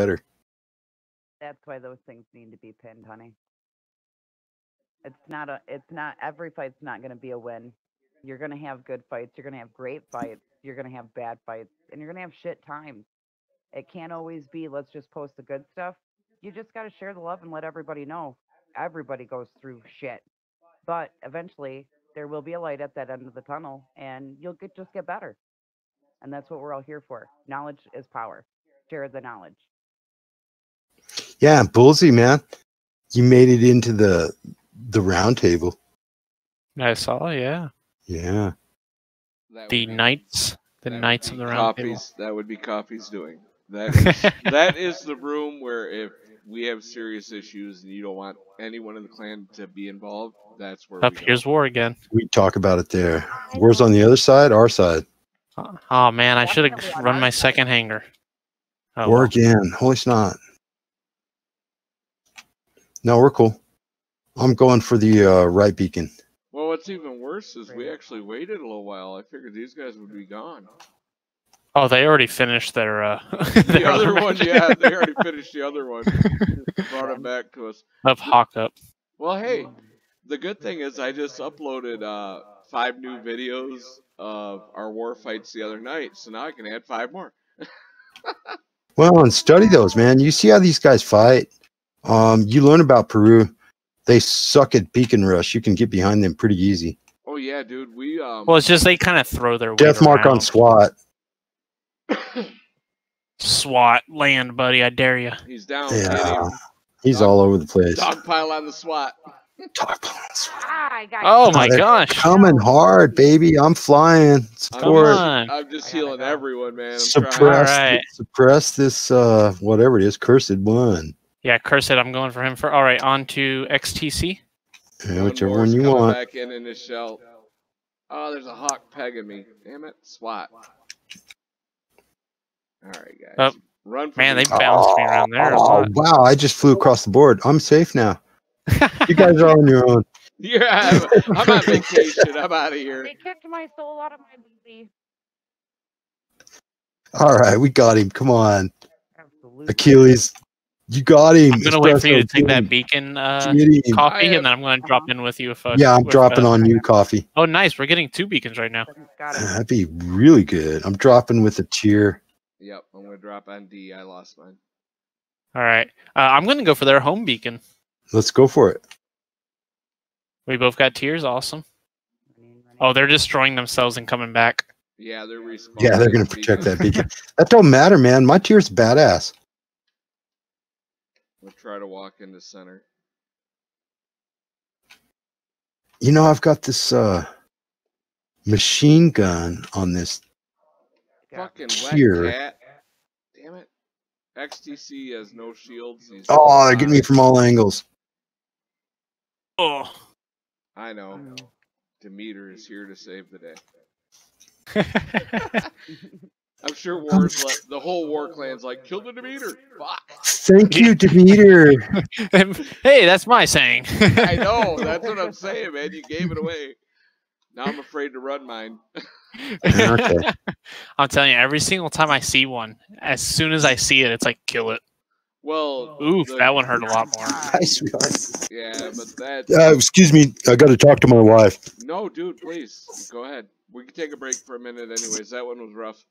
better. That's why those things need to be pinned, honey. It's not a. It's not every fight's not going to be a win. You're going to have good fights. You're going to have great fights. You're going to have bad fights, and you're going to have shit times. It can't always be let's just post the good stuff. You just got to share the love and let everybody know. Everybody goes through shit, but eventually there will be a light at that end of the tunnel, and you'll get just get better. And that's what we're all here for. Knowledge is power. Share the knowledge. Yeah, Bullsy, man, you made it into the the round table. I saw, yeah. Yeah. The Knights, the Knights be of the Round Table. That would be Coffee's doing. That is, that is the room where if we have serious issues and you don't want anyone in the clan to be involved, that's where Up we go. here's war again. We talk about it there. War's on the other side, our side. Oh, Oh man, I should have run my second hangar. Oh, War well. again. Holy snot. No, we're cool. I'm going for the uh, right beacon. Well, what's even worse is we actually waited a little while. I figured these guys would be gone. Oh, they already finished their uh The their other one, yeah, they already finished the other one. Brought it back to us. of Hawk Up. Well, hey, the good thing is I just uploaded uh, five new videos of our war fights the other night, so now I can add five more. Well, and study those, man. You see how these guys fight. Um, you learn about Peru. They suck at beacon rush. You can get behind them pretty easy. Oh yeah, dude, we um. Well, it's just they kind of throw their Death mark on. SWAT. SWAT land, buddy. I dare you. he's down. Yeah, him. he's all over the place. Dogpile on the SWAT. Talk about SWAT. Ah, Oh my they're gosh! Coming hard, baby. I'm flying. I'm Support. just, on. I'm just healing go. everyone, man. I'm trying. suppress, Alright. suppress this uh whatever it is, cursed one. Yeah, curse it. I'm going for him for. All right, on to XTC. Yeah, One whichever one you want. Back in in the shell. Oh, there's a hawk pegging me. Damn it, SWAT. All right, guys. Oh, Run for Man, they me. bounced me around there Oh, wow, I just flew across the board. I'm safe now. You guys are on your own. Yeah, I'm, I'm on vacation. I'm out of here. They kicked my soul out of my booty. All right, we got him. Come on. Absolutely. Achilles. You got him. I'm gonna wait for you to take that beacon uh, coffee, and then I'm gonna drop in with you if. Uh, Yeah, I'm with, dropping uh, on you, coffee. Oh, nice. We're getting two beacons right now. Got it. That'd be really good. I'm dropping with a cheer. Yep, I'm gonna drop on D. I lost mine. All right. Uh, I'm gonna go for their home beacon. Let's go for it. We both got tears. Awesome. Oh, they're destroying themselves and coming back. Yeah, they're respawning. Yeah, they're gonna protect that beacon. That don't matter, man. My tier's badass. We'll try to walk into center. You know, I've got this uh machine gun on this. Fucking Here. wet cat. Damn it. XTC has no shields. He's Oh, they're getting me from all angles. Oh. I know. Demeter is here to save the day. I'm sure War's like, the whole War clan's like, kill the Demeter. Fuck. Thank you, Demeter. Hey, that's my saying. I know. That's what I'm saying, man. You gave it away. Now I'm afraid to run mine. Okay. I'm telling you, every single time I see one, as soon as I see it, it's like kill it. Well, Oof, the- that one hurt a lot more. Nice, guys. Yeah, but that. Uh, excuse me. I got to talk to my wife. No, dude, please go ahead. We can take a break for a minute, anyways. That one was rough.